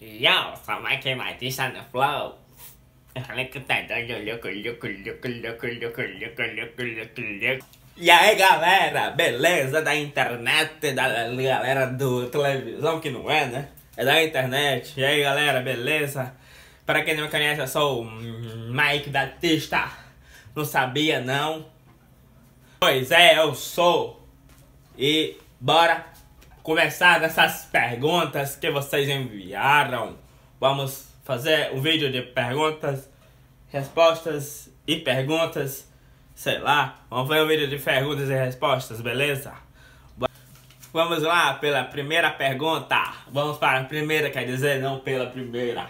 Yo, sou Mike Batista no Flow. E aí galera, beleza da internet, da galera do televisão que não é, né? É da internet. E aí galera, beleza? Para quem não me conhece, eu sou o Mike Batista. Não sabia não? Pois é, eu sou. E bora começar dessas perguntas que vocês enviaram. Vamos fazer um vídeo de perguntas, respostas e perguntas. Sei lá, vamos ver um vídeo de perguntas e respostas, beleza? Vamos lá pela primeira pergunta. Vamos para a primeira, quer dizer, não pela primeira.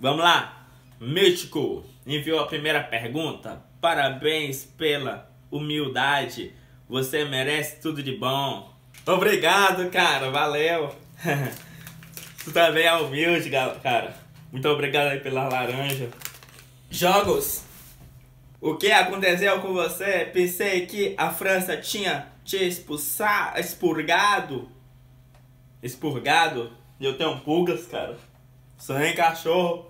Vamos lá. Mítico enviou a primeira pergunta. Parabéns pela humildade. Você merece tudo de bom. Obrigado, cara. Valeu. tu também é humilde, cara. Muito obrigado aí pela laranja. Jogos. O que aconteceu com você? Pensei que a França tinha te expulsar, expurgado. Expurgado? E eu tenho pulgas, cara. Sem cachorro.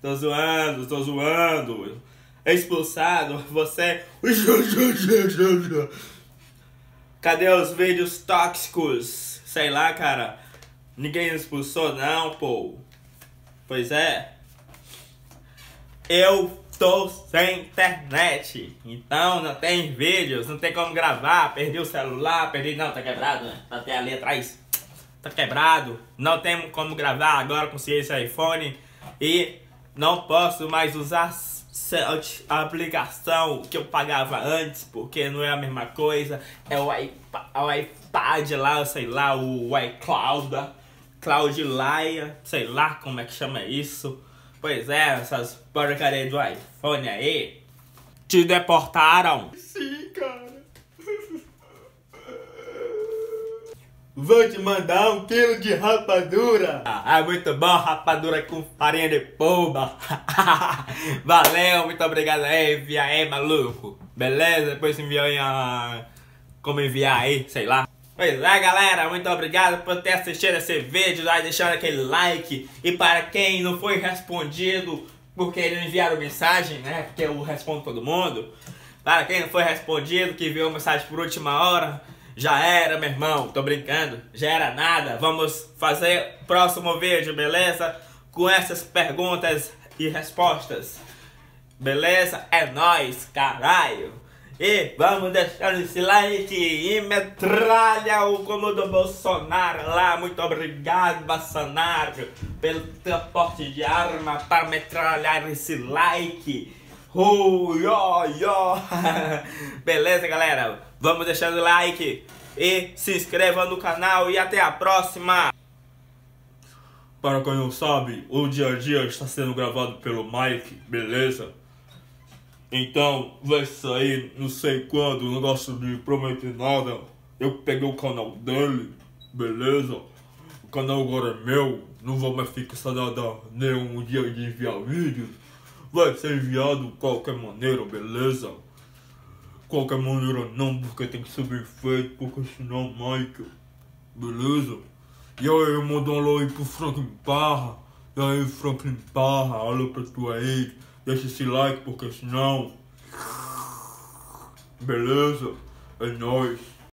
Tô zoando, tô zoando. Expulsado, você. Cadê os vídeos tóxicos? Sei lá, cara. Ninguém expulsou não, pô. Pois é. Eu tô sem internet. Então não tem vídeos, não tem como gravar. Perdi o celular, perdi. Não, tá quebrado, né? Tá até ali atrás. Tá quebrado. Não tem como gravar agora com esse iPhone. E não posso mais usar a aplicação que eu pagava antes, porque não é a mesma coisa. É o, iPad, o iPad lá, sei lá, o iCloud, Cloud Laia, sei lá como é que chama isso. Pois é, essas porcarias do iPhone aí. Te deportaram? Sim, cara. Vou te mandar um quilo de rapadura. Ah, é muito bom, rapadura com farinha de polpa. Valeu, muito obrigado aí, envia aí, maluco. Beleza? Depois enviou aí a... como enviar aí, sei lá. Pois é, galera, muito obrigado por ter assistido esse vídeo, aí deixando aquele like. E para quem não foi respondido, porque eles enviaram mensagem, né, porque eu respondo todo mundo. Para quem não foi respondido, que enviou mensagem por última hora, já era, meu irmão, tô brincando, já era nada. Vamos fazer o próximo vídeo, beleza? Com essas perguntas e respostas. Beleza? É nóis, caralho! E vamos deixar esse like e metralha o comando Bolsonaro lá. Muito obrigado, Bolsonaro, pelo teu porte de arma para metralhar esse like. Oh, yo, yo. Beleza, galera? Vamos deixando o like e se inscreva no canal e até a próxima. Para quem não sabe, o dia a dia está sendo gravado pelo Mike, beleza? Então vai sair não sei quando, não gosto de prometer nada. Eu peguei o canal dele, beleza? O canal agora é meu, não vou mais ficar nada nenhum dia de enviar vídeos. Vai ser enviado de qualquer maneira, beleza? Qualquer maneira não, porque tem que ser bem feito, porque senão Michael, beleza? E aí, mandou um alô aí pro Franklin Barra. E aí, Franklin Barra, alô pra tu aí. Deixa esse like, porque senão... Beleza? É nóis.